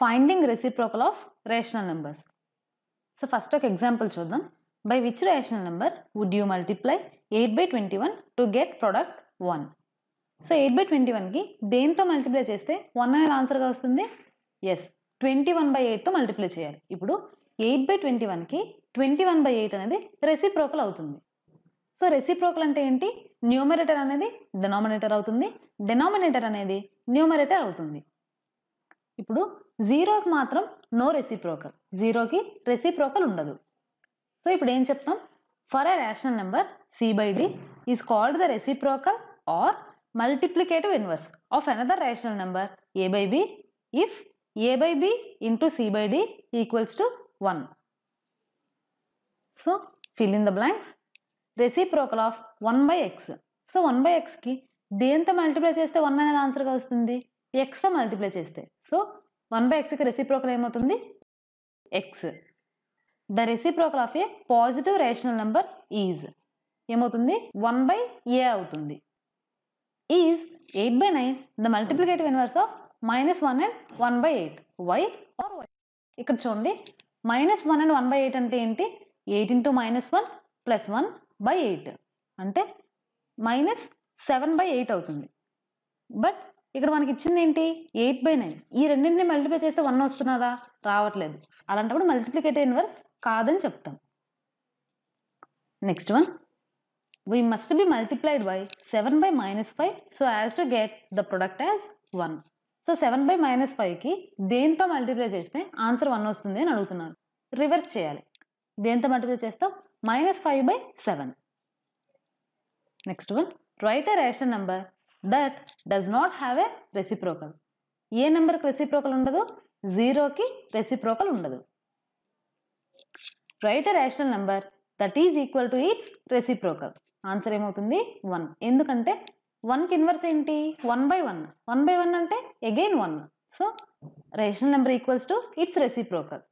Finding reciprocal of rational numbers so first ఒక example చూద్దాం. By which rational number would you multiply eight by twenty one to get product one so eight by twenty వన్కి దేంతో multiply చేస్తే one అనేది ఆన్సర్గా వస్తుంది? Yes twenty one by ఎయిట్తో multiply చేయాలి. ఇప్పుడు ఎయిట్ బై ట్వంటీ వన్కి ట్వంటీ వన్ బై ఎయిట్ అనేది రెసిప్రోకల్ అవుతుంది. సో రెసిప్రోకల్ అంటే ఏంటి? న్యూమరేటర్ అనేది డెనామినేటర్ అవుతుంది. డెనామినేటర్ అనేది న్యూమరేటర్ అవుతుంది. ఇప్పుడు జీరోకి మాత్రం నో రెసిప్రోకల్ జీరోకి రెసిప్రోకల్ ఉండదు. సో ఇప్పుడు ఏం చెప్తాం? For a rational number C by D is called the reciprocal or multiplicative inverse of another rational number A by B if A by B into C by D equals to one so fill in the blanks reciprocal of one by X so one by ఎక్స్కి దేంతో multiply చేస్తే one అనేది ఆన్సర్గా వస్తుంది? ఎక్స్తో multiply చేస్తే. So one by ఎక్స్కి reciprocal ఏమవుతుంది? X the reciprocal of a positive rational number is ఏమవుతుంది? వన్ బై ఏ అవుతుంది. Is eight by nine the multiplicative inverse of minus one and one by eight why or why ఇక్కడ చూడండి. Minus one and one by eight అంటే ఏంటి? Eight into minus one plus one by eight అంటే minus seven by eight అవుతుంది. But ఇక్కడ మనకి ఇచ్చింది ఏంటి ఎయిట్ బై నైన్. ఈ రెండింటిని మల్టిప్లై చేస్తే వన్ వస్తున్నదా? రావట్లేదు. అలాంటప్పుడు మల్టిప్లికేటివ్ ఇన్వర్స్ కాదని చెప్తాం. Next one we must be multiplied by seven by minus five so as to get the product as one so seven by minus ఫైవ్కి దేంతో మల్టిప్లై చేస్తే ఆన్సర్ వన్ వస్తుంది అని అడుగుతున్నారు రివర్స్ చేయాలి. దేంతో మల్టిప్లై చేస్తాం? Minus five by seven next one write a ration number that does not have a reciprocal ఏ నెంబర్కి రెసిప్రోకల్ ఉండదు? జీరోకి రెసిప్రోకల్ ఉండదు. Write a rational number that is equal to its reciprocal answer ఏమవుతుంది? One ఎందుకంటే వన్కి inverse ఏంటి? One by one one by one అంటే again one so rational number equals to its reciprocal